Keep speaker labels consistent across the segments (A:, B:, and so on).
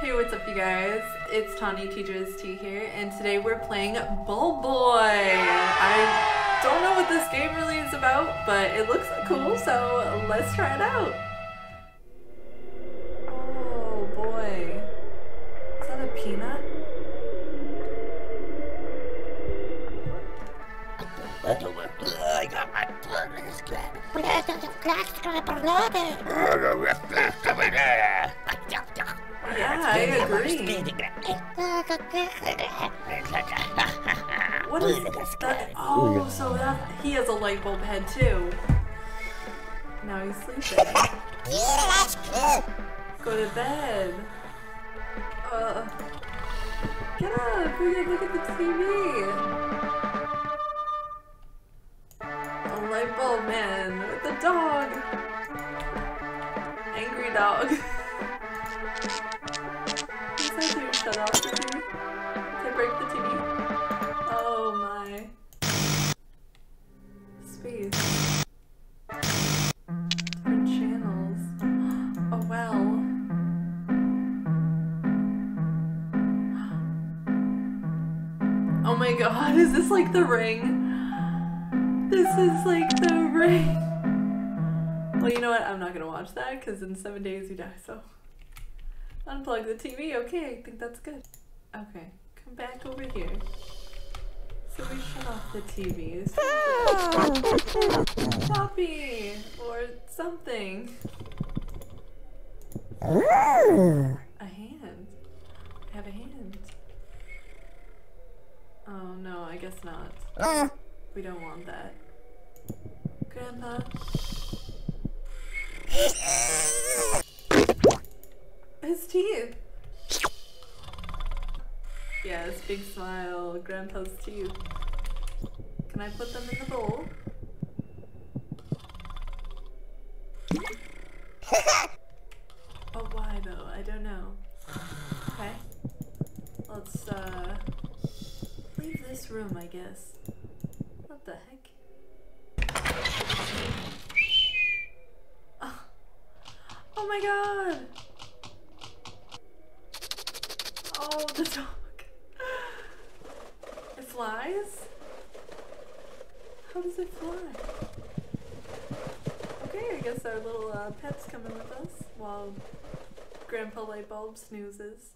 A: Hey, what's up, you guys? It's TawnyTDrizzt here, and today we're playing Bulb Boy. I don't know what this game really is about, but it looks cool, so let's try it out. Oh boy. Is that a peanut? Yeah, I agree. What is that? Oh, so that he has a light bulb head too. Now he's sleeping. Go to bed. Uh, get up! We gotta look at the TV. A light bulb man with a dog. Angry dog. Shut off? To break the TV? Oh my. Space. Channels. Oh well. Oh my god, is this like the ring? This is like the ring. Well, you know what? I'm not gonna watch that because in seven days you die, so. Unplug the TV. Okay, I think that's good. Okay, come back over here. So we shut off the TV. Poppy! Ah! Or something. Ah! A hand. I have a hand. Oh no, I guess not. Ah! We don't want that. Grandpa? His teeth! Yes, big smile. Grandpa's teeth. Can I put them in the bowl? Oh, why though? I don't know. Okay. Let's, uh, leave this room, I guess. What the heck? Oh, oh my god! Oh, the dog. It flies? How does it fly? Okay, I guess our little uh, pet's coming with us while Grandpa Lightbulb snoozes.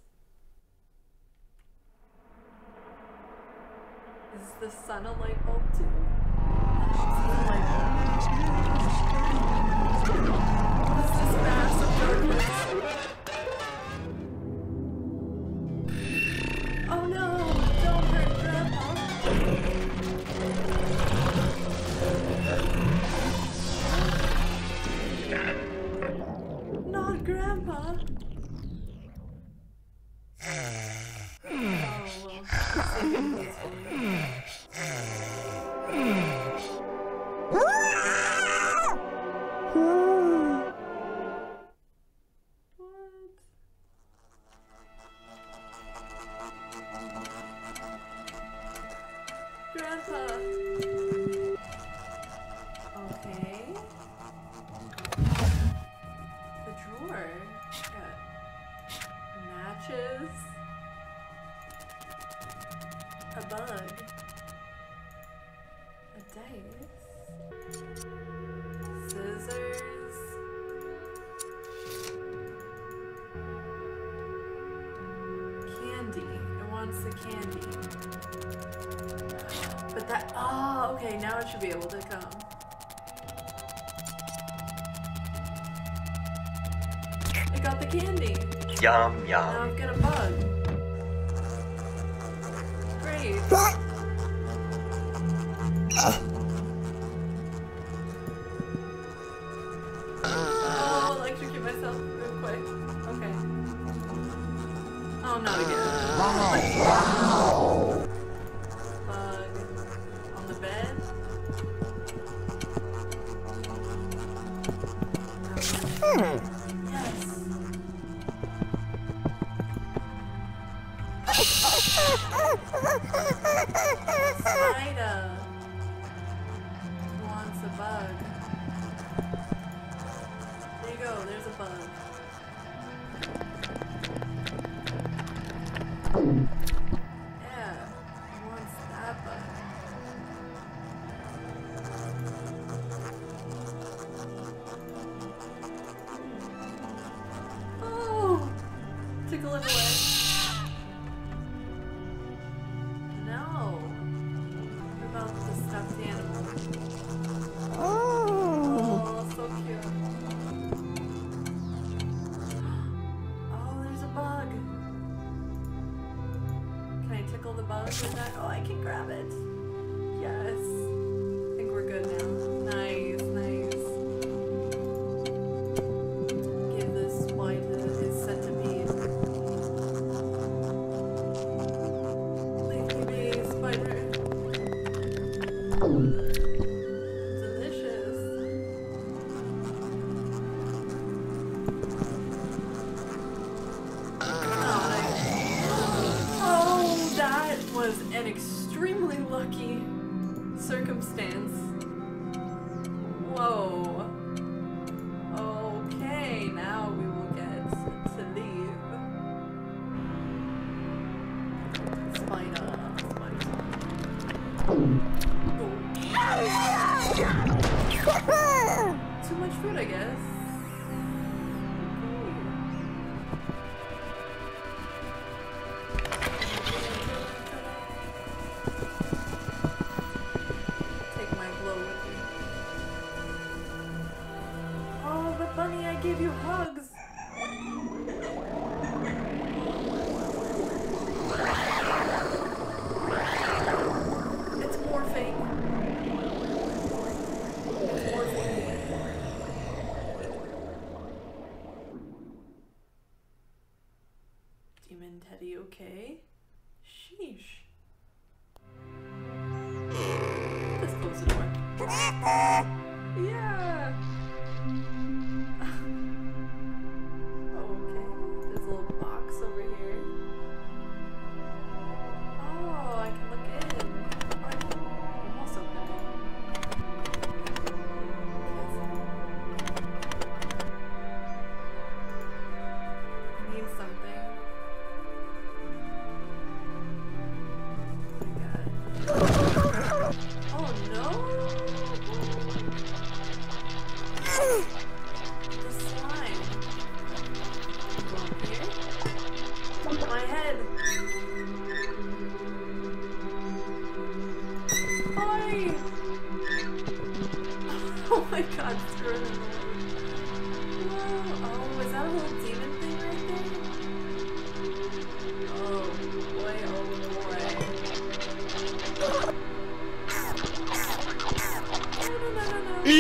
A: Is the sun a light bulb too? Light. This mass of darkness? Grandpa. Okay, now it should be able to come. I got the candy.
B: Yum yum. Now.
A: I've got a bug. Great. Oh, electrocute myself real quick. Okay. Oh, not again. Bug about the stuffed animal? Oh, oh so cute. Oh, there's a bug. Can I tickle the bug with that? Oh, I can grab it. Too much food, I guess. yeah.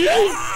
A: Yes!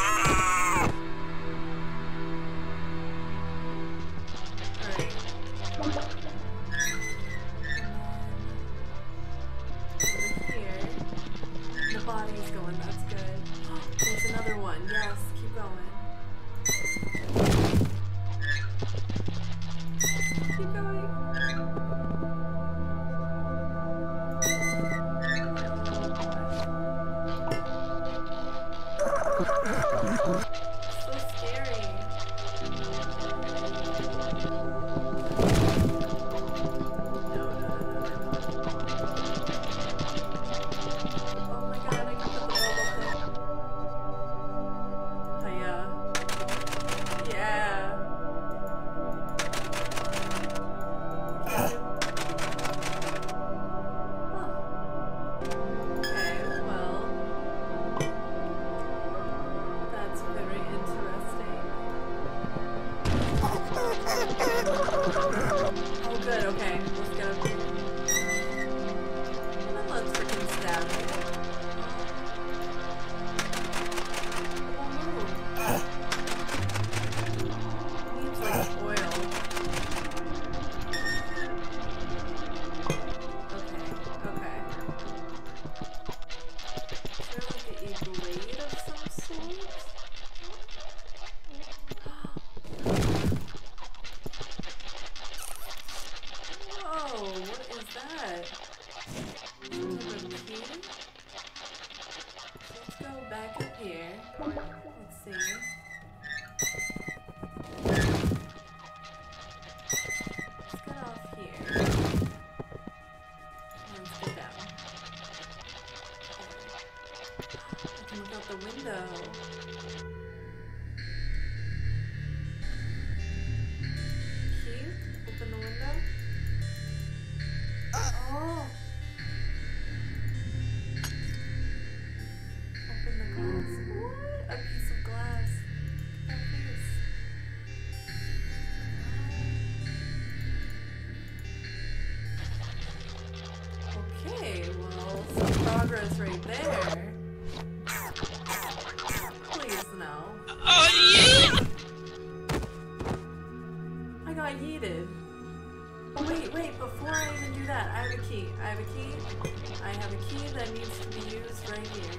A: a key. I have a key. I have a key that needs to be used right here.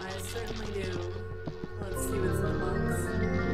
A: I certainly do. Let's see what's in the box.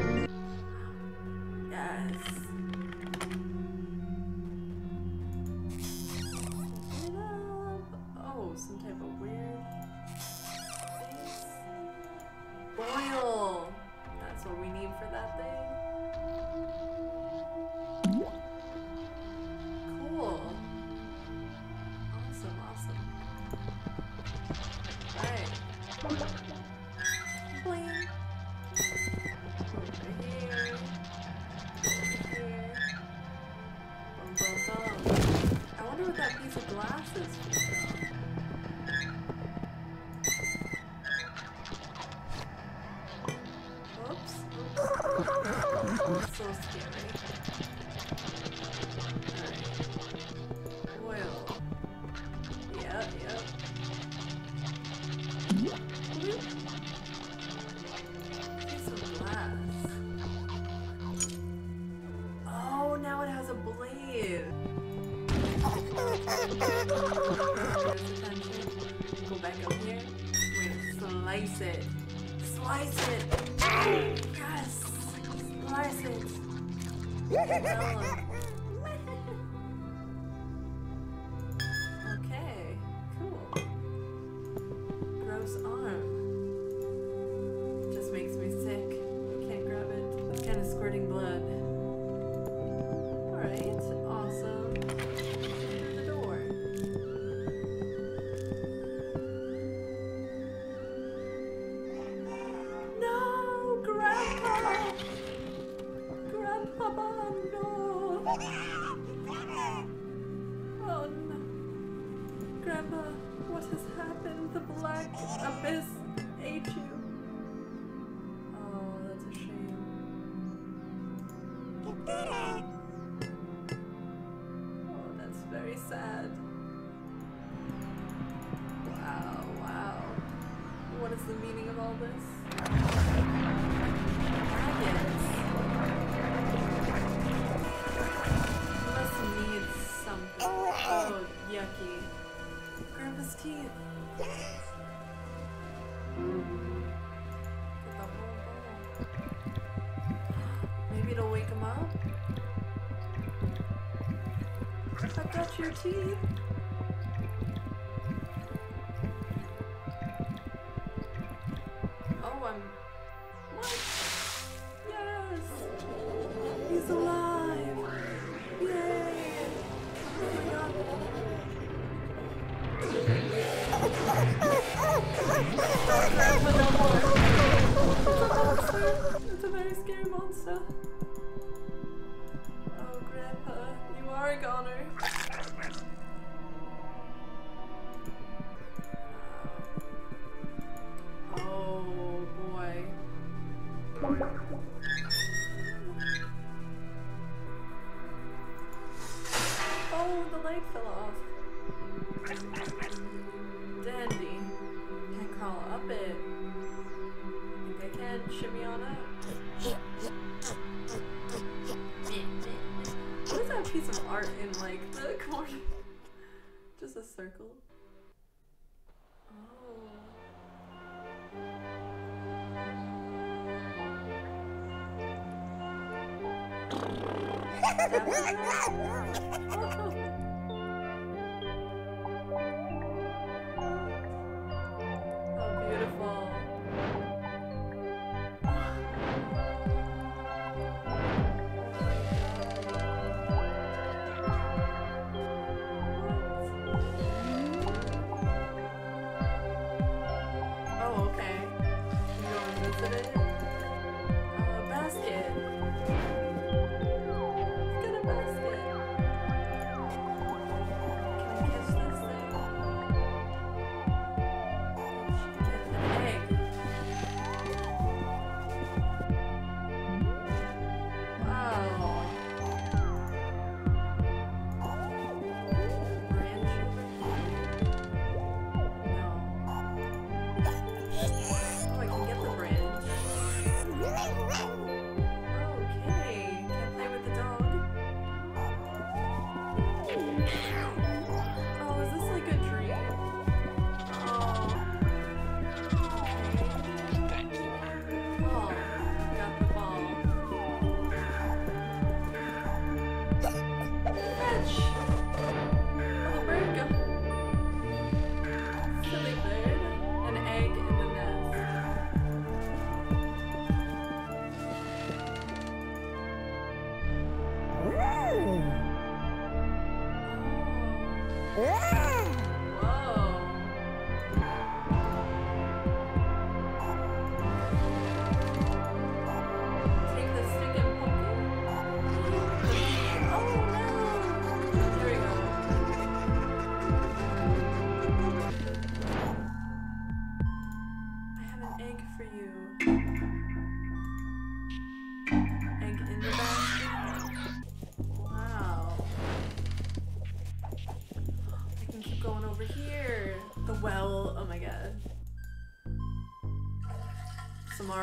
A: your tea. leg fell off. Dandy. Can crawl up it. Think I can shimmy on up. What is that piece of art in like the corner? Just a circle. Oh. today.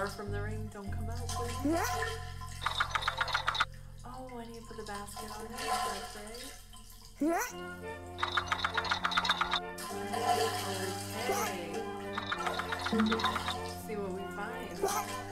A: far from the ring. Don't come out, please. Yeah. Oh, I need to put the basket on it. That's right. Yeah. Okay. Yeah. See what we find. Yeah.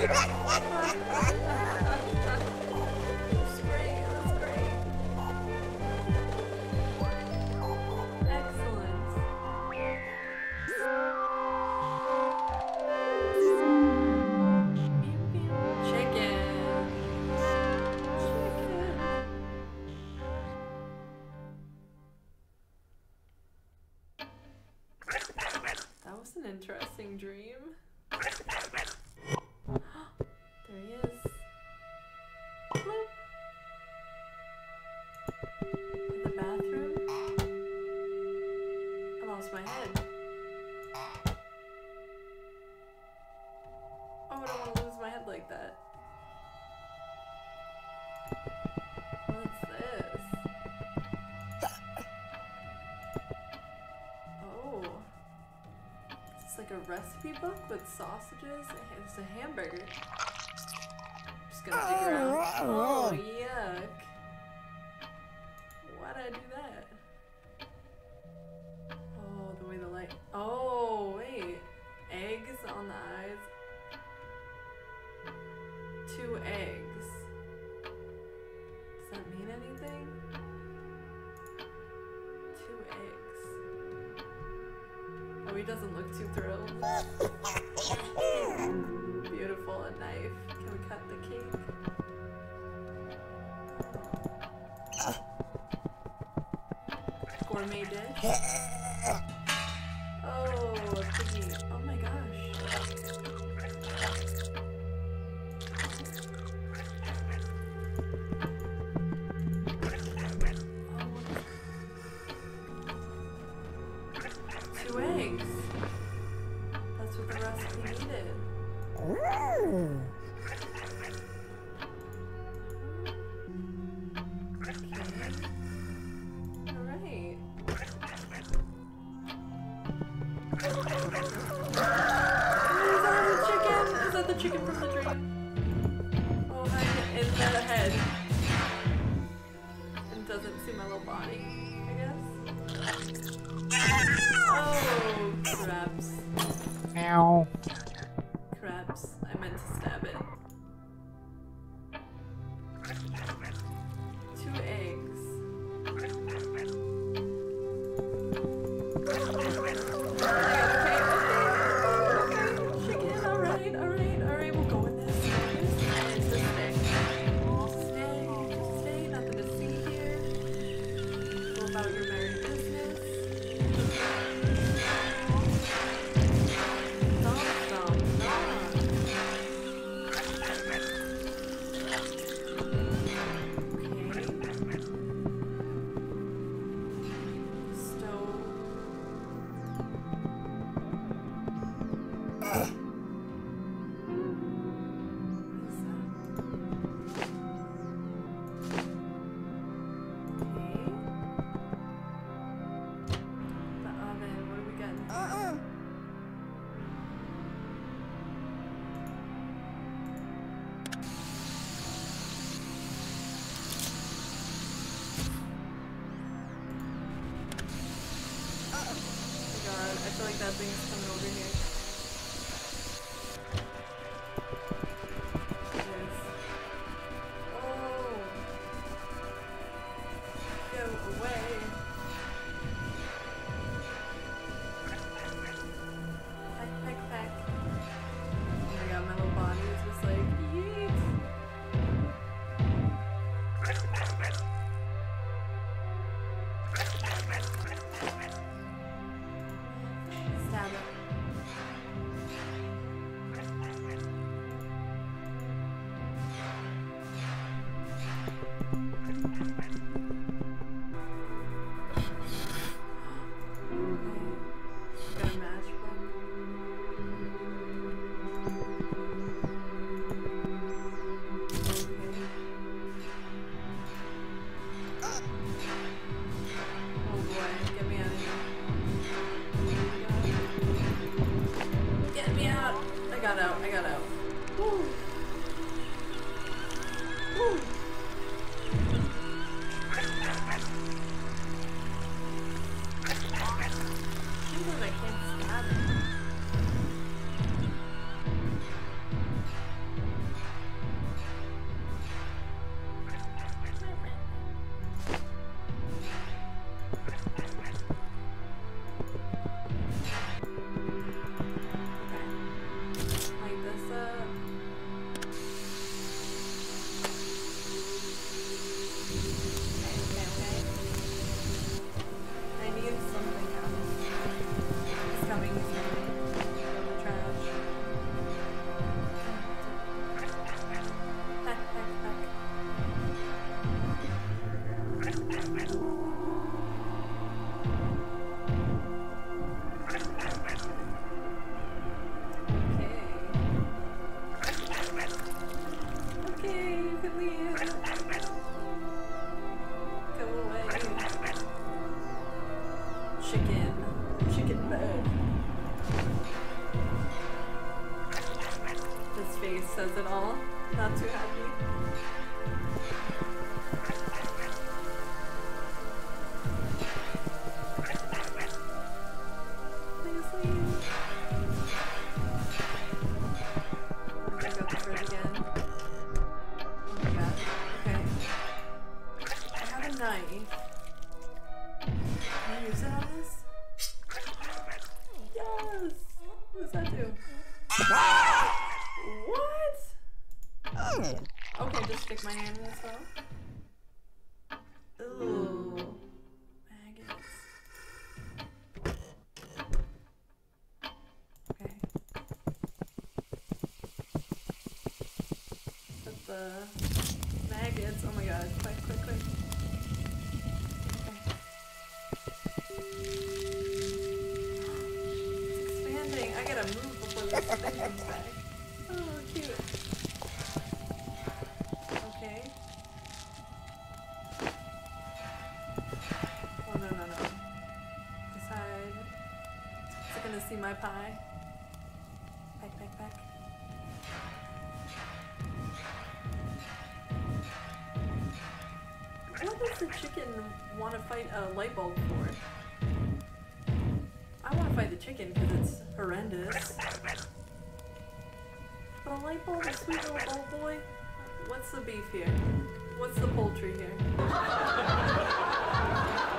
A: Yeah. like a recipe book with sausages. It's a hamburger. I'm just gonna dig around. Oh, yuck. feel like that thing's coming I am as well? to see my pie? Back, back, back. What does the chicken want to fight a light bulb for? I want to fight the chicken because it's horrendous. But a light bulb, a sweet little bulb boy? What's the beef here? What's the poultry here?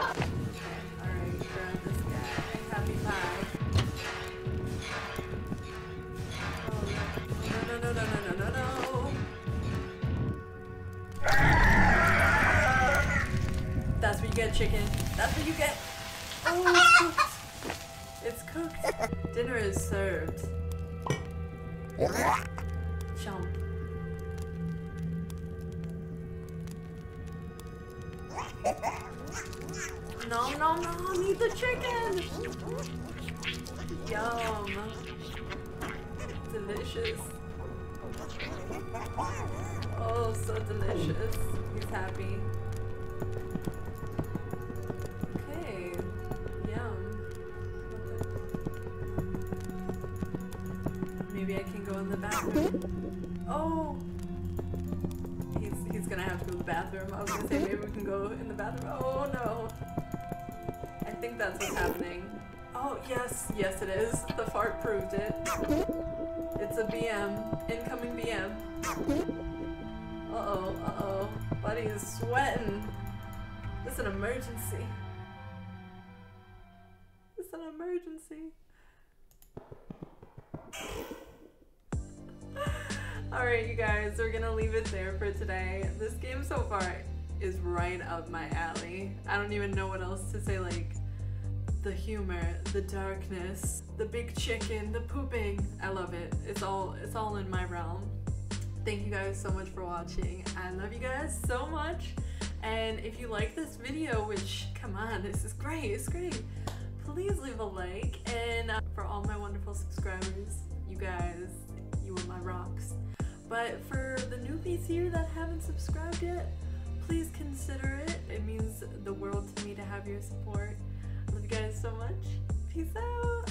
A: That's what you get, chicken. That's what you get. Oh, it's cooked. It's cooked. Dinner is served. Chomp. No, no, no, eat the chicken! Yum. Delicious. Oh, so delicious. He's happy. Okay. Yum. Maybe I can go in the bathroom. Oh! He's, he's gonna have to go to the bathroom. I was gonna say maybe we can go in the bathroom. Oh no! I think that's what's happening. Oh, yes, yes it is. The fart proved it. It's a BM. Incoming BM. Uh-oh, uh-oh. Buddy is sweating. It's an emergency. It's an emergency. Alright, you guys, we're gonna leave it there for today. This game so far is right up my alley. I don't even know what else to say, like, the humor, the darkness, the big chicken, the pooping. I love it. It's all it's all in my realm. Thank you guys so much for watching. I love you guys so much. And if you like this video, which come on, this is great, it's great. Please leave a like. And uh, for all my wonderful subscribers, you guys, you are my rocks. But for the newbies here that haven't subscribed yet, please consider it. It means the world to me to have your support. I love you guys so much. Peace out.